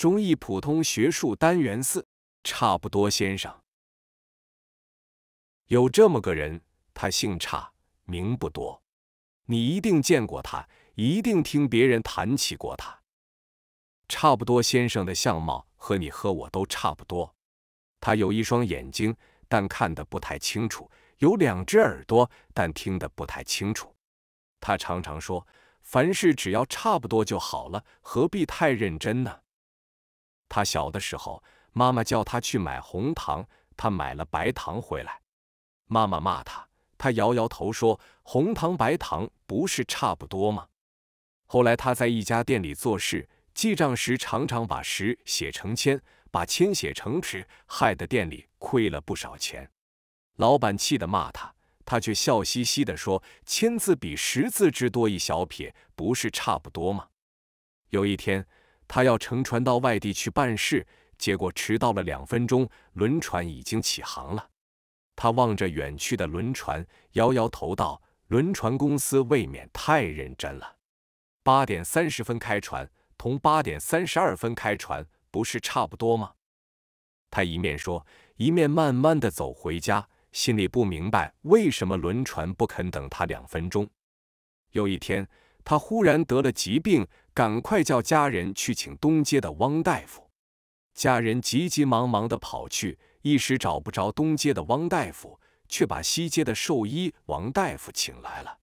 中医普通学术单元四，差不多先生。有这么个人，他姓差，名不多，你一定见过他，一定听别人谈起过他。差不多先生的相貌和你和我都差不多，他有一双眼睛，但看得不太清楚；有两只耳朵，但听得不太清楚。他常常说：“凡事只要差不多就好了，何必太认真呢？”他小的时候，妈妈叫他去买红糖，他买了白糖回来。妈妈骂他，他摇摇头说：“红糖白糖不是差不多吗？”后来他在一家店里做事，记账时常常把十写成千，把千写成尺，害得店里亏了不少钱。老板气得骂他，他却笑嘻嘻地说：“千字比十字之多一小撇，不是差不多吗？”有一天，他要乘船到外地去办事，结果迟到了两分钟，轮船已经起航了。他望着远去的轮船，摇摇头道：“轮船公司未免太认真了。八点三十分开船，同八点三十二分开船，不是差不多吗？”他一面说，一面慢慢的走回家，心里不明白为什么轮船不肯等他两分钟。有一天，他忽然得了疾病，赶快叫家人去请东街的汪大夫。家人急急忙忙的跑去。一时找不着东街的汪大夫，却把西街的兽医王大夫请来了。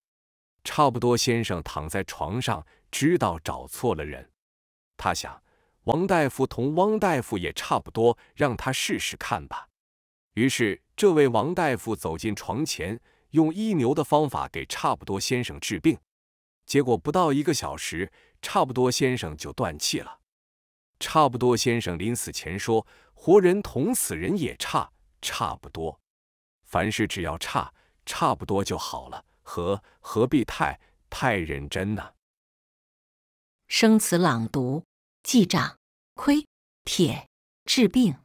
差不多先生躺在床上，知道找错了人。他想，王大夫同汪大夫也差不多，让他试试看吧。于是，这位王大夫走进床前，用医牛的方法给差不多先生治病。结果不到一个小时，差不多先生就断气了。差不多先生临死前说。活人同死人也差差不多，凡事只要差差不多就好了，何何必太太认真呢？生词朗读：记账、亏、铁、治病。